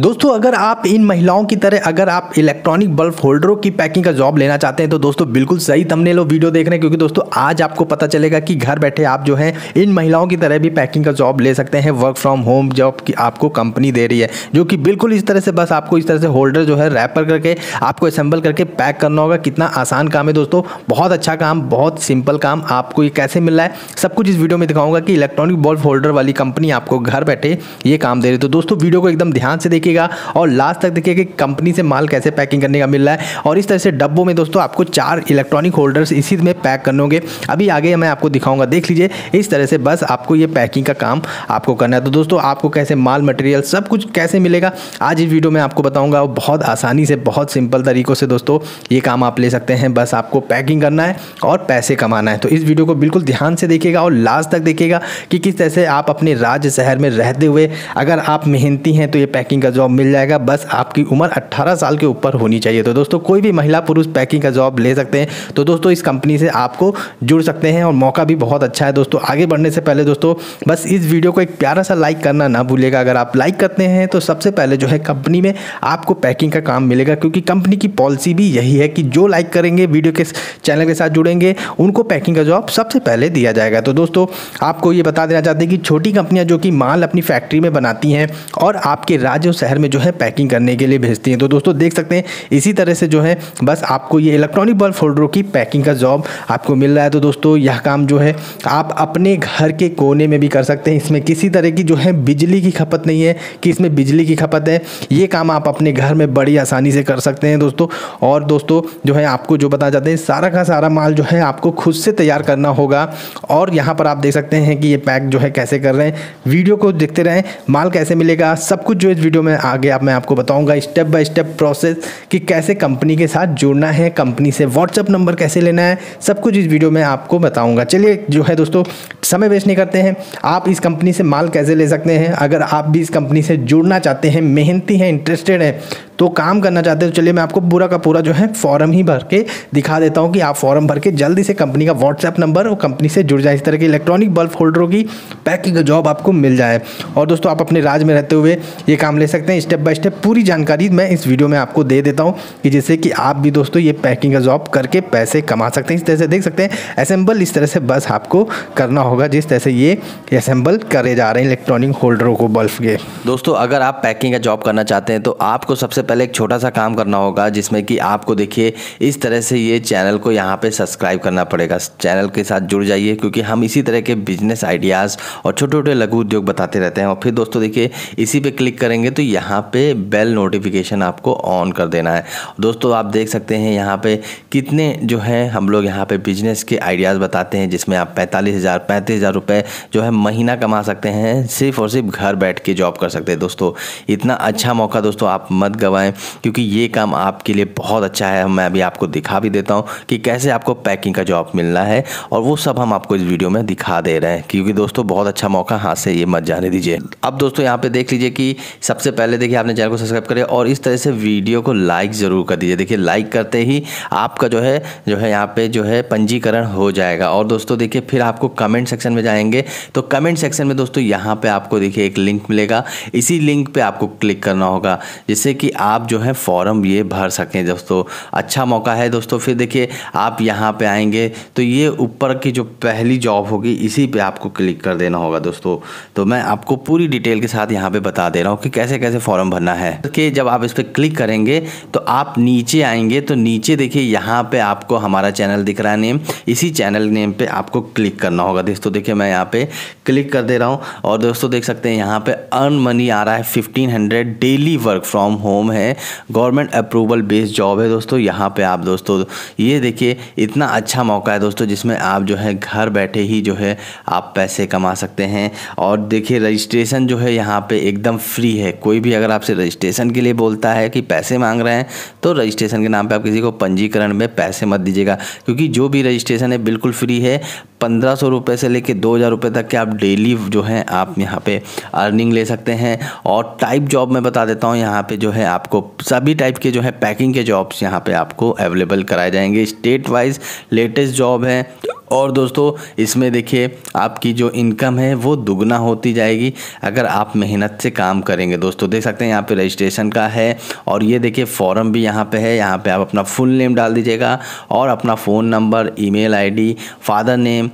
दोस्तों, अगर आप इन महिलाओं की तरह, अगर आप इलेक्ट्रॉनिक बल्ब होल्डरों की पैकिंग का जॉब लेना चाहते हैं तो दोस्तों, बिल्कुल सही तमने लो वीडियो देख रहे हैं क्योंकि दोस्तों, आज आपको पता चलेगा कि घर बैठे आप जो है, इन महिलाओं की तरह भी पैकिंग का जॉब ले सकते हैं वर्क फ्रॉम होम जॉब की आपको कंपनी दे रही है, जो कि बिल्कुल इस तरह से, बस आपको इस तरह से होल्डर जो है रैपर करके, आपको असेंबल करके पैक करना होगा। कितना आसान काम है दोस्तों, बहुत अच्छा काम, बहुत सिंपल काम, आपको ये कैसे मिल रहा है, सब कुछ इस वीडियो में दिखाऊँगा कि इलेक्ट्रॉनिक बल्ब होल्डर वाली कंपनी आपको घर बैठे ये काम दे रही है। तो दोस्तों वीडियो को एकदम ध्यान से देखिएगा। और लास्ट तक देखिए कि कंपनी से माल कैसे पैकिंग करने का मिल रहा है। और इस तरह से डब्बों में दोस्तों आपको चार इलेक्ट्रॉनिक होल्डर्स इसी में पैक करने होंगे। अभी आगे मैं आपको दिखाऊँगा। देख लीजिए, इस तरह से बस आपको ये पैकिंग का काम आपको करना है। तो दोस्तों, आपको कैसे माल मटेरियल सब कुछ कैसे मिलेगा, आज इस वीडियो में आपको बताऊँगा। बहुत आसानी से, बहुत सिंपल तरीक़ों से दोस्तों, ये काम आप ले सकते हैं। बस आपको पैकिंग करना है और पैसे कमाना है। तो इस वीडियो को बिल्कुल ध्यान से देखिएगा और लास्ट तक देखिएगा कि किस तरह से आप अपने राज्य शहर में रहते हुए अगर आप मेहनती हैं तो ये पैकिंग का जॉब मिल जाएगा, बस आपकी उम्र 18 साल के ऊपर होनी चाहिए। तो दोस्तों, कोई भी महिला पुरुष पैकिंग का जॉब ले सकते हैं। तो दोस्तों, इस कंपनी से आपको जुड़ सकते हैं और मौका भी बहुत अच्छा है दोस्तों। आगे बढ़ने से पहले दोस्तों, बस इस वीडियो को एक प्यारा सा लाइक करना ना भूलेगा अगर आप लाइक करते हैं तो सबसे पहले जो है कंपनी में आपको पैकिंग का काम मिलेगा, क्योंकि कंपनी की पॉलिसी भी यही है कि जो लाइक करेंगे वीडियो के चैनल के साथ जुड़ेंगे, उनको पैकिंग का जॉब सबसे पहले दिया जाएगा। तो दोस्तों, आपको ये बता देना चाहते हैं कि छोटी कंपनियाँ जो कि माल अपनी फैक्ट्री में बनाती हैं और आपके राज्य शहर में जो है पैकिंग करने के लिए भेजती हैं। तो दोस्तों, देख सकते हैं, इसी तरह से जो है, बस आपको ये इलेक्ट्रॉनिक बल्ब फोल्डरों की पैकिंग का जॉब आपको मिल रहा है। तो दोस्तों, यह काम जो है, आप अपने घर के कोने में भी कर सकते हैं। इसमें किसी तरह की जो है बिजली की खपत नहीं है कि इसमें बिजली की खपत है। ये काम आप अपने घर में बड़ी आसानी से कर सकते हैं दोस्तों। और दोस्तों, जो है आपको जो बता जाते हैं, सारा का सारा माल जो है आपको खुद से तैयार करना होगा। और यहाँ पर आप देख सकते हैं कि ये पैक जो है कैसे कर रहे हैं। वीडियो को देखते रहें, माल कैसे मिलेगा, सब कुछ जो इस वीडियो में आगे आप, मैं आपको बताऊँगा स्टेप बाय स्टेप प्रोसेस कि कैसे कंपनी के साथ जुड़ना है कंपनी से व्हाट्सअप नंबर कैसे लेना है, सब कुछ इस वीडियो में आपको बताऊँगा। चलिए, जो है दोस्तों, समय वेस्ट नहीं करते हैं। आप इस कंपनी से माल कैसे ले सकते हैं? अगर आप भी इस कंपनी से जुड़ना चाहते हैं, मेहनती हैं इंटरेस्टेड हैं तो काम करना चाहते हैं तो चलिए मैं आपको पूरा का पूरा जो है फॉर्म ही भर के दिखा देता हूँ कि आप फॉर्म भर के जल्दी से कंपनी का व्हाट्सएप नंबर और कंपनी से जुड़ जाए। इस तरह के इलेक्ट्रॉनिक बल्ब होल्डरों की पैकिंग का जॉब आपको मिल जाए। और दोस्तों, आप अपने राज्य में रहते हुए ये काम ले सकते हैं। स्टेप बाय स्टेप पूरी जानकारी मैं इस वीडियो में आपको दे देता हूँ कि जिससे कि आप भी दोस्तों ये पैकिंग का जॉब करके पैसे कमा सकते हैं। इस तरह से देख सकते हैं असेंबल इस तरह से बस आपको करना होगा, जिस तरह से ये असेंबल करे जा रहे हैं इलेक्ट्रॉनिक होल्डरों को बल्ब के। दोस्तों, अगर आप पैकिंग का जॉब करना चाहते हैं तो आपको सबसे पहले एक छोटा सा काम करना होगा, जिसमें कि आपको देखिए, इस तरह से ये चैनल को यहाँ पे सब्सक्राइब करना पड़ेगा। चैनल के साथ जुड़ जाइए, क्योंकि हम इसी तरह के बिज़नेस आइडियाज़ और छोटे छोटे लघु उद्योग बताते रहते हैं। और फिर दोस्तों देखिए, इसी पे क्लिक करेंगे तो यहाँ पे बेल नोटिफिकेशन आपको ऑन कर देना है। दोस्तों, आप देख सकते हैं यहाँ पे कितने जो है, हम लोग यहाँ पे बिज़नेस के आइडियाज़ बताते हैं, जिसमें आप पैंतालीस हज़ार, पैंतीस हज़ार रुपये जो है महीना कमा सकते हैं, सिर्फ़ और सिर्फ़ घर बैठ के जॉब कर सकते हैं। दोस्तों, इतना अच्छा मौका, दोस्तों, आप मत गवाएँ क्योंकि ये काम आपके लिए बहुत अच्छा है। मैं अभी आपको दिखा भी देता हूँ कि कैसे आपको पैकिंग का जॉब मिलना है, और वो सब हम आपको इस वीडियो में दिखा दे रहे हैं। क्योंकि दोस्तों, बहुत अच्छा मौका हाथ से ये मत जाने दीजिए। अब दोस्तों, यहाँ पे देख लीजिए कि सबसे पहले देखिए, आपने चैनल को सब्सक्राइब करें और इस तरह से वीडियो को लाइक ज़रूर कर दीजिए। देखिए लाइक करते ही आपका जो है जो है यहाँ पे जो है पंजीकरण हो जाएगा। और दोस्तों, देखिए, फिर आपको कमेंट सेक्शन में जाएँगे। तो कमेंट सेक्शन में दोस्तों, यहाँ पे आपको देखिए एक लिंक मिलेगा। इसी लिंक पे आपको क्लिक करना होगा, जिससे कि आप जो है फॉर्म ये भर सकें दोस्तों। अच्छा मौका है दोस्तों, फिर देखिए आप यहाँ पे आएँगे तो ये ऊपर की जो पहली जॉब होगी, इसी पे आपको क्लिक कर देना होगा दोस्तों। तो मैं आपको पूरी डिटेल के साथ यहाँ पे बता दे रहा हूँ कि कैसे कैसे फॉर्म भरना है। कि जब आप इस पर क्लिक करेंगे तो आप नीचे आएँगे तो नीचे देखिए यहाँ पे आपको हमारा चैनल दिख रहा है नेम इसी चैनल नेम पे आपको क्लिक करना होगा। दोस्तों, देखिए मैं यहाँ पे क्लिक कर दे रहा हूँ, और दोस्तों देख सकते हैं यहाँ पे अर्न मनी आ रहा है fifteen hundred daily work from home है गवर्नमेंट अप्रूवल बेस्ड जॉब है दोस्तों, यहाँ पे आप दोस्तों, ये देखिए, इतना अच्छा मौका है दोस्तों, जिसमें आप जो है घर बैठे ही जो है आप पैसे कमा सकते हैं। और देखिए रजिस्ट्रेशन जो है यहाँ पे एकदम फ्री है। कोई भी अगर आपसे रजिस्ट्रेशन के लिए बोलता है कि पैसे मांग रहे हैं तो रजिस्ट्रेशन के नाम पर आप किसी को पंजीकरण में पैसे मत दीजिएगा। क्योंकि जो भी रजिस्ट्रेशन है, बिल्कुल फ्री है। पंद्रह सौ रुपये से लेके दो हज़ार रुपये तक के आप डेली जो है, आप यहाँ पे अर्निंग ले सकते हैं। और टाइप जॉब में बता देता हूँ, यहाँ पे जो है आपको सभी टाइप के जो है पैकिंग के जॉब्स यहाँ पे आपको अवेलेबल कराए जाएँगे। स्टेट वाइज लेटेस्ट जॉब है। और दोस्तों, इसमें देखिए, आपकी जो इनकम है, वो दुगना होती जाएगी। अगर आप मेहनत से काम करेंगे, दोस्तों, देख सकते हैं यहाँ पे रजिस्ट्रेशन का है। और ये देखिए फॉर्म भी यहाँ पे है। यहाँ पे आप अपना फुल नेम डाल दीजिएगा और अपना phone number email ID father name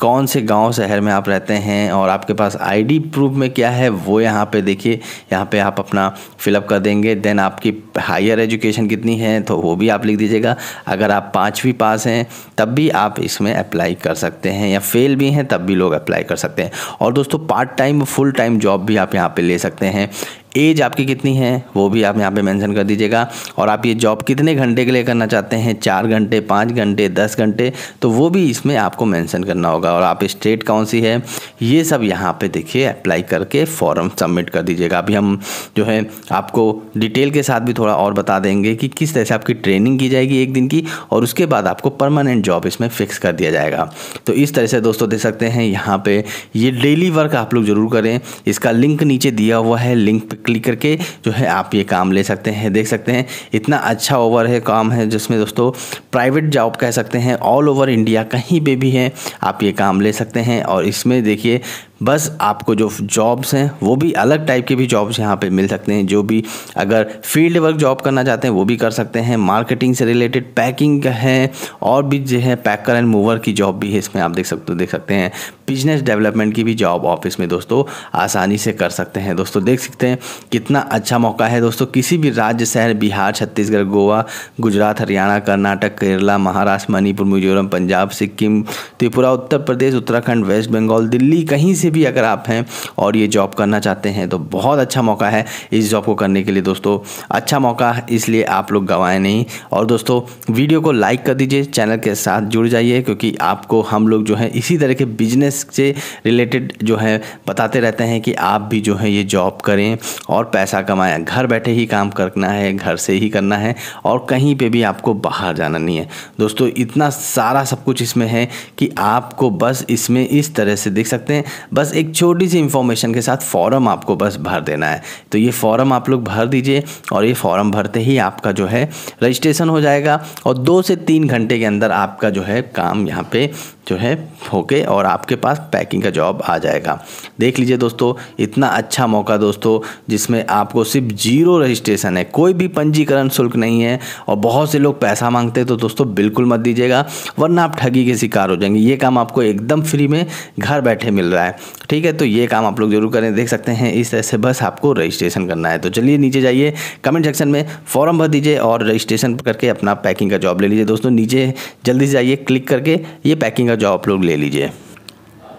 कौन से गाँव, शहर में आप रहते हैं और आपके पास आईडी प्रूफ में क्या है, वो यहाँ पे देखिए। यहाँ पे आप अपना फिलअप कर देंगे। देन आपकी हायर एजुकेशन कितनी है तो वो भी आप लिख दीजिएगा। अगर आप पाँचवीं पास हैं, तब भी आप इसमें अप्लाई कर सकते हैं। या फेल भी हैं, तब भी लोग अप्लाई कर सकते हैं। और दोस्तों part time full time job भी आप यहाँ पर ले सकते हैं। एज आपकी कितनी है, वो भी आप यहाँ पे मेंशन कर दीजिएगा। और आप ये जॉब कितने घंटे के लिए करना चाहते हैं, चार घंटे, पाँच घंटे, दस घंटे तो वो भी इसमें आपको मेंशन करना होगा। और आप स्टेट कौन सी है, ये सब यहाँ पे देखिए अप्लाई करके फॉर्म सबमिट कर दीजिएगा। अभी हम जो है, आपको डिटेल के साथ भी थोड़ा और बता देंगे कि किस तरह से आपकी ट्रेनिंग की जाएगी एक दिन की, और उसके बाद आपको परमानेंट जॉब इसमें फिक्स कर दिया जाएगा। तो इस तरह से दोस्तों देख सकते हैं, यहाँ पर ये डेली वर्क आप लोग ज़रूर करें। इसका लिंक नीचे दिया हुआ है लिंक क्लिक करके जो है आप ये काम ले सकते हैं, देख सकते हैं। इतना अच्छा ओवर है काम है, जिसमें दोस्तों प्राइवेट जॉब कह सकते हैं ऑल ओवर इंडिया कहीं पर भी है, आप ये काम ले सकते हैं। और इसमें देखिए बस आपको जो जॉब्स हैं, वो भी अलग टाइप के भी जॉब्स यहाँ पे मिल सकते हैं, जो भी अगर फ़ील्ड वर्क जॉब करना चाहते हैं, वो भी कर सकते हैं। मार्केटिंग से रिलेटेड पैकिंग है, और भी जो है पैकर एंड मूवर की जॉब भी है, इसमें आप देख सकते देख सकते हैं। बिज़नेस डेवलपमेंट की भी जॉब ऑफ़िस में दोस्तों आसानी से कर सकते हैं। दोस्तों देख सकते हैं कितना अच्छा मौका है दोस्तों। किसी भी राज्य, शहर, बिहार, छत्तीसगढ़, गोवा, गुजरात, हरियाणा, कर्नाटक, केरला, महाराष्ट्र, मणिपुर, मिजोरम, पंजाब, सिक्किम, त्रिपुरा, उत्तर प्रदेश, उत्तराखंड, वेस्ट बंगाल, दिल्ली, कहीं से भी अगर आप हैं और ये जॉब करना चाहते हैं तो बहुत अच्छा मौका है इस जॉब को करने के लिए। दोस्तों अच्छा मौका है इसलिए आप लोग गंवाएँ नहीं। और दोस्तों, वीडियो को लाइक कर दीजिए चैनल के साथ जुड़ जाइए, क्योंकि आपको हम लोग जो है इसी तरह के बिज़नेस से रिलेटेड जो है, बताते रहते हैं कि आप भी जो है ये जॉब करें और पैसा कमाएँ। घर बैठे ही काम करना है, घर से ही करना है और कहीं पे भी आपको बाहर जाना नहीं है। दोस्तों, इतना सारा सब कुछ इसमें है कि आपको बस इसमें इस तरह से देख सकते हैं। बस एक छोटी सी इंफॉर्मेशन के साथ फॉर्म आपको बस भर देना है। तो ये फॉर्म आप लोग भर दीजिए और ये फॉर्म भरते ही आपका जो है रजिस्ट्रेशन हो जाएगा और दो से तीन घंटे के अंदर आपका जो है काम यहाँ पे जो है होके और आपके पास पैकिंग का जॉब आ जाएगा। देख लीजिए दोस्तों, इतना अच्छा मौका दोस्तों, जिसमें आपको सिर्फ़ ज़ीरो रजिस्ट्रेशन है। कोई भी पंजीकरण शुल्क नहीं है और बहुत से लोग पैसा मांगते हैं तो दोस्तों बिल्कुल मत दीजिएगा, वरना आप ठगी के शिकार हो जाएँगे। ये काम आपको एकदम फ्री में घर बैठे मिल रहा है। ठीक है तो ये काम आप लोग ज़रूर करें, देख सकते हैं इस तरह से बस आपको रजिस्ट्रेशन करना है। तो चलिए नीचे जाइए कमेंट सेक्शन में फॉर्म भर दीजिए और रजिस्ट्रेशन करके अपना पैकिंग का जॉब ले लीजिए। दोस्तों, नीचे जल्दी से जाइए क्लिक करके ये पैकिंग का जॉब आप लोग ले लीजिए।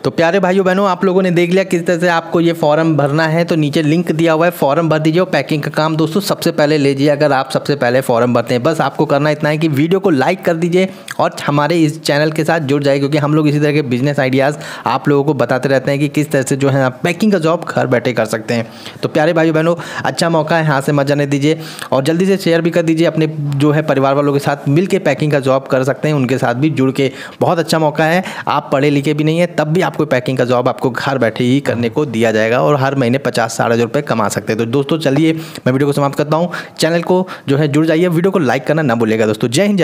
तो प्यारे भाइयों, बहनों, आप लोगों ने देख लिया किस तरह से आपको ये फॉर्म भरना है तो नीचे लिंक दिया हुआ है फॉर्म भर दीजिए और पैकिंग का काम दोस्तों सबसे पहले लीजिए। अगर आप सबसे पहले फॉर्म भरते हैं, बस आपको करना इतना है कि वीडियो को लाइक कर दीजिए और हमारे इस चैनल के साथ जुड़ जाए क्योंकि हम लोग इसी तरह के बिज़नेस आइडियाज़ आप लोगों को बताते रहते हैं कि किस तरह से जो है आप पैकिंग का जॉब घर बैठे कर सकते हैं। तो प्यारे भाई बहनों अच्छा मौका है, यहाँ से मत जाने दीजिए और जल्दी से शेयर भी कर दीजिए, अपने जो है परिवार वालों के साथ मिल के पैकिंग का जॉब कर सकते हैं, उनके साथ भी जुड़ के बहुत अच्छा मौका है। आप पढ़े लिखे भी नहीं है, तब भी आपको पैकिंग का जॉब आपको घर बैठे ही करने को दिया जाएगा और हर महीने पचास साठ हज़ार रुपये कमा सकते हैं। तो दोस्तों, चलिए मैं वीडियो को समाप्त करता हूँ। चैनल को जो है जुड़ जाइए, वीडियो को लाइक करना ना भूलेगा दोस्तों। जय हिंद